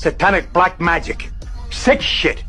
Satanic black magic. Sick shit.